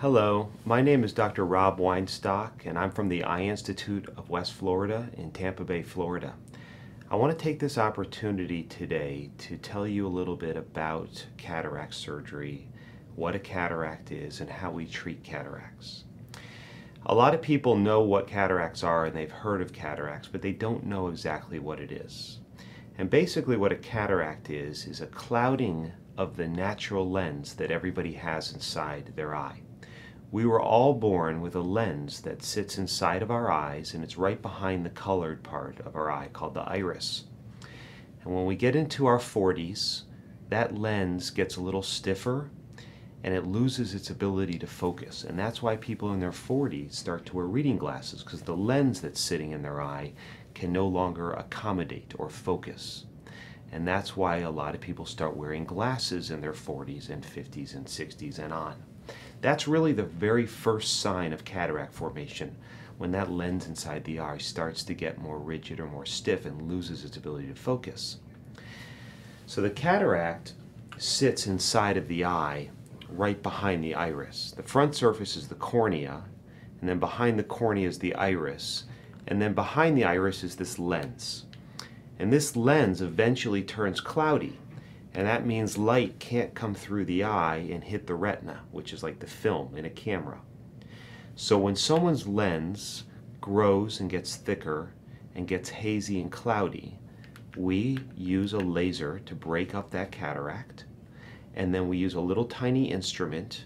Hello, my name is Dr. Rob Weinstock, and I'm from the Eye Institute of West Florida in Tampa Bay, Florida. I want to take this opportunity today to tell you a little bit about cataract surgery, what a cataract is, and how we treat cataracts. A lot of people know what cataracts are and they've heard of cataracts, but they don't know exactly what it is. And basically, what a cataract is, is a clouding of the natural lens that everybody has inside their eye. We were all born with a lens that sits inside of our eyes and it's right behind the colored part of our eye called the iris. And when we get into our 40s, that lens gets a little stiffer and it loses its ability to focus. And that's why people in their 40s start to wear reading glasses because the lens that's sitting in their eye can no longer accommodate or focus. And that's why a lot of people start wearing glasses in their 40s and 50s and 60s and on. That's really the very first sign of cataract formation when that lens inside the eye starts to get more rigid or more stiff and loses its ability to focus. So the cataract sits inside of the eye right behind the iris. The front surface is the cornea, and then behind the cornea is the iris, and then behind the iris is this lens. And this lens eventually turns cloudy, and that means light can't come through the eye and hit the retina, which is like the film in a camera. So when someone's lens grows and gets thicker and gets hazy and cloudy, we use a laser to break up that cataract and then we use a little tiny instrument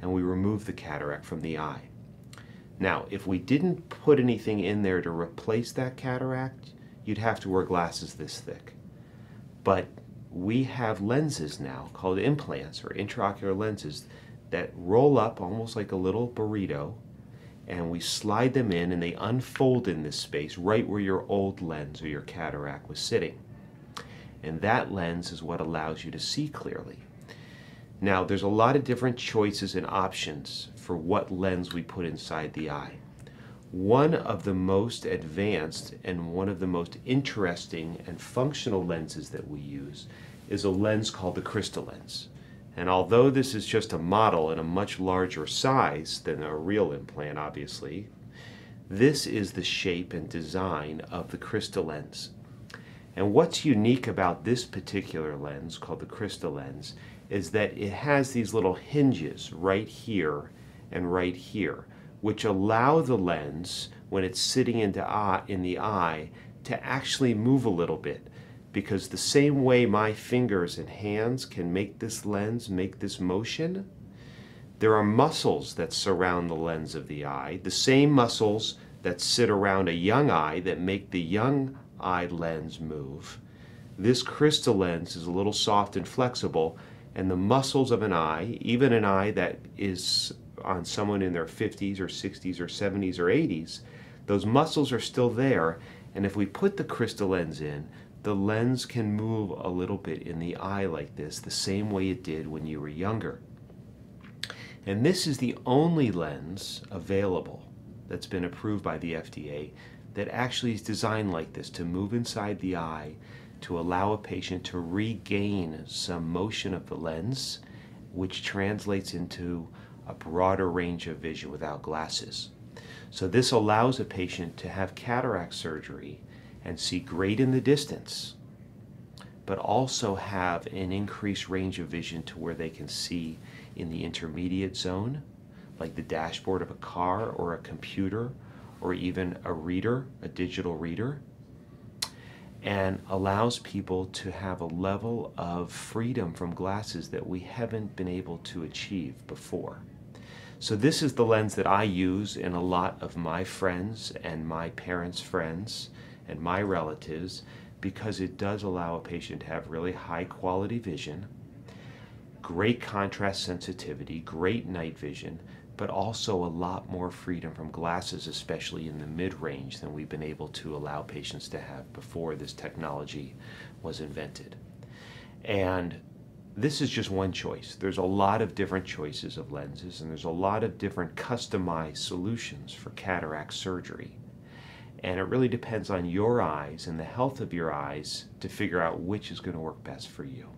and we remove the cataract from the eye. Now, if we didn't put anything in there to replace that cataract, you'd have to wear glasses this thick. But we have lenses now called implants or intraocular lenses that roll up almost like a little burrito and we slide them in and they unfold in this space right where your old lens or your cataract was sitting. And that lens is what allows you to see clearly. Now, there's a lot of different choices and options for what lens we put inside the eye. One of the most advanced and one of the most interesting and functional lenses that we use is a lens called the Crystalens. And although this is just a model in a much larger size than a real implant, obviously, this is the shape and design of the Crystalens. And what's unique about this particular lens, called the Crystalens, is that it has these little hinges right here and right here, which allow the lens, when it's sitting into eye, in the eye, to actually move a little bit. Because the same way my fingers and hands can make this lens make this motion, there are muscles that surround the lens of the eye, the same muscles that sit around a young eye that make the young eye lens move. This Crystalens is a little soft and flexible, and the muscles of an eye, even an eye that is on someone in their 50s or 60s or 70s or 80s, those muscles are still there. And if we put the Crystalens in, the lens can move a little bit in the eye like this, the same way it did when you were younger. And this is the only lens available that's been approved by the FDA that actually is designed like this to move inside the eye to allow a patient to regain some motion of the lens, which translates into a broader range of vision without glasses. So this allows a patient to have cataract surgery and see great in the distance, but also have an increased range of vision to where they can see in the intermediate zone, like the dashboard of a car or a computer, or even a reader, a digital reader and allows people to have a level of freedom from glasses that we haven't been able to achieve before. So this is the lens that I use in a lot of my friends and my parents' friends and my relatives because it does allow a patient to have really high quality vision, great contrast sensitivity, great night vision, but also a lot more freedom from glasses, especially in the mid-range, than we've been able to allow patients to have before this technology was invented. And this is just one choice. There's a lot of different choices of lenses, and there's a lot of different customized solutions for cataract surgery. And it really depends on your eyes and the health of your eyes to figure out which is going to work best for you.